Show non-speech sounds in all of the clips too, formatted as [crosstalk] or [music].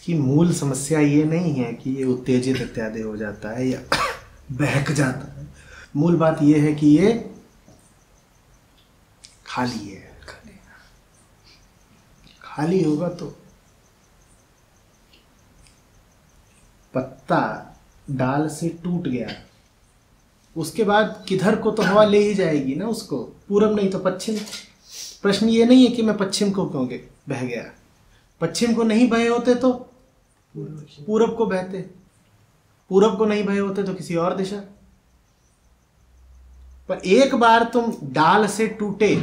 इसकी मूल समस्या ये नहीं है कि ये उत्तेजित इत्यादि हो जाता है या [coughs] बहक जाता है। मूल बात ये है कि ये खाली है। खाली होगा तो पत्ता डाल से टूट गया। उसके बाद किधर को तो हवा ले ही जाएगी ना उसको? पूरब नहीं तो पश्चिम। प्रश्न ये नहीं है कि मैं पश्चिम को क्यों बह गया। पश्चिम को नहीं बहे होते तो पूरब को बहते पूरब को नहीं बहे होते तो किसी और दिशा। पर एक बार तुम डाल से टूटे,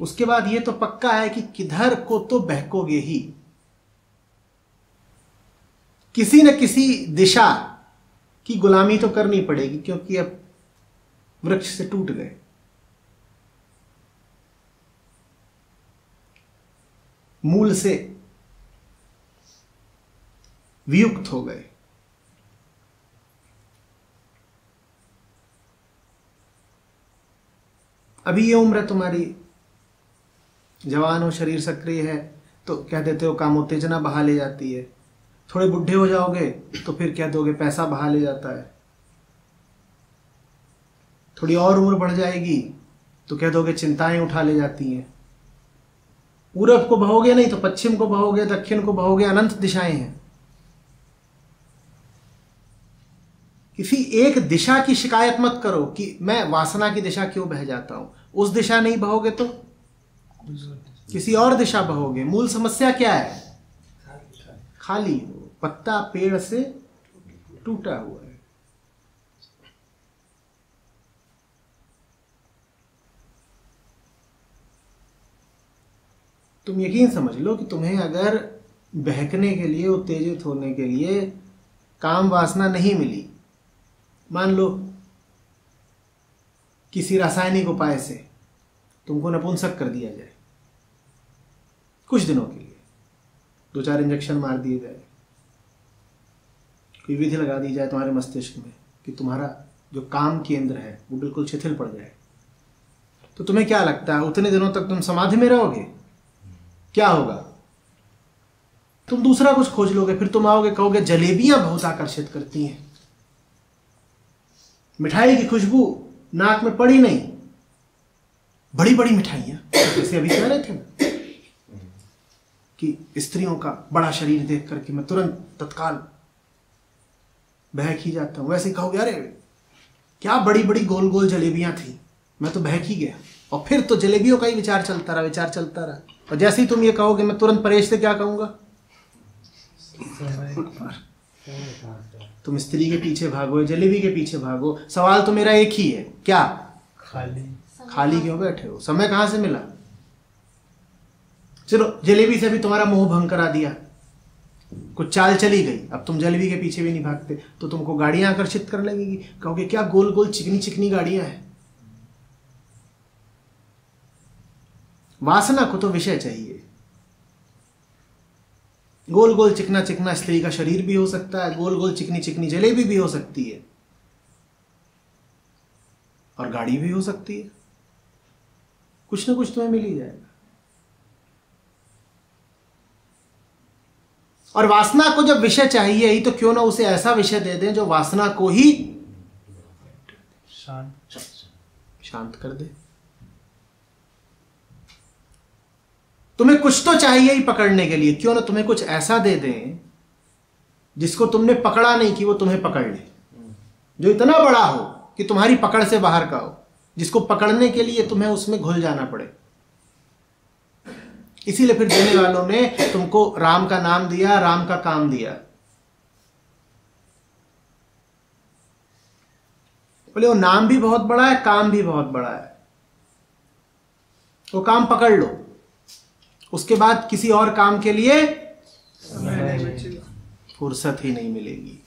उसके बाद ये तो पक्का है कि किधर को तो बहकोगे ही। किसी न किसी दिशा की गुलामी तो करनी पड़ेगी, क्योंकि अब वृक्ष से टूट गए। मूल से वियुक्त हो गए। अभी ये उम्र है तुम्हारी। जवान हो, शरीर सक्रिय है तो क्या देते हो? काम उत्तेजना बहा ले जाती है। थोड़े बुढ़े हो जाओगे तो फिर क्या दोगे? पैसा बहा ले जाता है। थोड़ी और उम्र बढ़ जाएगी तो क्या दोगे? चिंताएँ उठा ले जाती हैं। पूरब को बहोगे नहीं तो पश्चिम को बहोगे, दक्षिण को बहोगे, अनंत दिशाएँ हैं। किसी एक दिशा की शिकायत मत करो कि मैं वासना की दिशा क्यों बह जाता हूँ? उस दिशा नहीं बहोगे तो? किसी और दिशा बहोगे। मूल समस्या क्या है? खाली। पत्ता पेड़ से टूटा हुआ है। तुम यकीन समझ लो कि तुम्हें अगर बहकने के लिए, उत्तेजित होने के लिए काम वासना नहीं मिली मान लो किसी रासायनिक उपाय से तुमको नपुंसक कर दिया जाए कुछ दिनों के लिए। दो चार इंजेक्शन मार दिए जाए। कोई विधि लगा दी जाए तुम्हारे मस्तिष्क में कि तुम्हारा जो काम केंद्र है, वो बिल्कुल शिथिल पड़ जाए। तो तुम्हें क्या लगता है, उतने दिनों तक तुम समाधि में रहोगे? क्या होगा? तुम दूसरा कुछ खोज लोगे, फिर तुम आओगे, कहोगे, जलेबियाँ बहुत आकर्षित करती हैं। मिठाई की खुशबू नाक में पड़ी नहीं। बड़ी बड़ी मिठाइयाँ। जैसे अभी कह रहे थे कि स्त्रियों का बड़ा शरीर देख करके मैं तुरंत तत्काल बहक ही जाता हूँ। वैसे कहोगे, अरे, क्या बड़ी बड़ी गोल गोल जलेबियाँ थी? मैं तो बहक ही गया। और फिर तो जलेबियों का ही विचार चलता रहा, विचार चलता रहा। और जैसे ही तुम ये कहोगे, मैं तुरंत परेश से क्या कहूँगा? तुम स्त्री के पीछे भागो जलेबी के पीछे भागो सवाल तो मेरा एक ही है। क्या? खाली। खाली क्यों बैठे हो? समय कहाँ से मिला? चलो जलेबी से भी तुम्हारा मोह भंग करा दिया। कुछ चाल चली गई। अब तुम जलेबी के पीछे भी नहीं भागते तो तुमको गाड़ियाँ आकर्षित कर लगेगी। कहोगे क्या गोल गोल चिकनी चिकनी गाड़ियाँ हैं? वासना को तो विषय चाहिए। गोल गोल चिकना चिकना स्त्री का शरीर भी हो सकता है गोल गोल चिकनी चिकनी जलेबी भी हो सकती है। और गाड़ी भी हो सकती है। कुछ ना कुछ तुम्हें मिल ही जाएगा। और वासना को जब विषय चाहिए ही तो क्यों ना उसे ऐसा विषय दे दें जो वासना को ही शांत शांत कर दे। तुम्हें कुछ तो चाहिए ही पकड़ने के लिए। क्यों ना तुम्हें कुछ ऐसा दे दें जिसको तुमने पकड़ा नहीं कि वो तुम्हें पकड़ ले। जो इतना बड़ा हो कि तुम्हारी पकड़ से बाहर का हो, जिसको पकड़ने के लिए तुम्हें उसमें घुल जाना पड़े। इसीलिए फिर देने वालों ने तुमको राम का नाम दिया, राम का काम दिया। बोले, वो नाम भी बहुत बड़ा है, काम भी बहुत बड़ा है। वो काम पकड़ लो। उसके बाद किसी और काम के लिए फुर्सत ही नहीं मिलेगी।